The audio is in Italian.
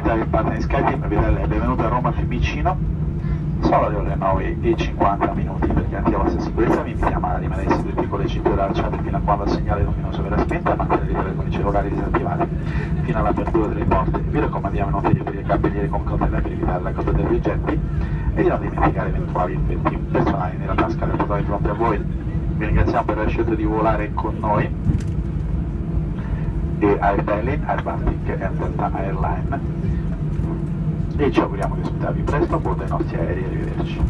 Partner di dà il benvenuto a Roma Fiumicino. Sono le ore 9 e 50 minuti per garantire la vostra sicurezza vi invitiamo a rimanere seduti con le cinture allacciate fino a quando il segnale luminoso verrà spento e mantenere i cellulari disattivati fino all'apertura delle porte. Vi raccomandiamo non di aprire campigliere con cautela per evitare la coda degli oggetti e di non dimenticare eventuali effetti personali nella tasca del portale di fronte a voi. Vi ringraziamo per aver scelto di volare con noi e Air Berlin, Air Baltic e Delta Airline e ci auguriamo di ospitarvi presto a bordo dei nostri aerei arrivederci